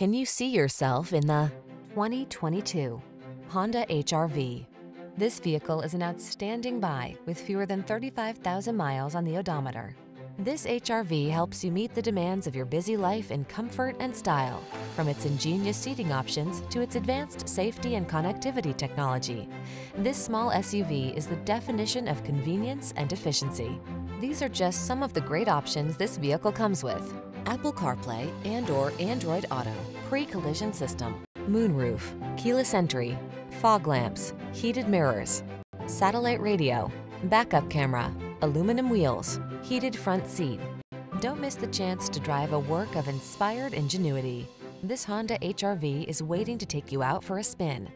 Can you see yourself in the 2022 Honda HRV? This vehicle is an outstanding buy with fewer than 35,000 miles on the odometer. This HRV helps you meet the demands of your busy life in comfort and style, from its ingenious seating options to its advanced safety and connectivity technology. This small SUV is the definition of convenience and efficiency. These are just some of the great options this vehicle comes with. Apple CarPlay and or Android Auto, pre-collision system, moonroof, keyless entry, fog lamps, heated mirrors, satellite radio, backup camera, aluminum wheels, heated front seat. Don't miss the chance to drive a work of inspired ingenuity. This Honda HRV is waiting to take you out for a spin.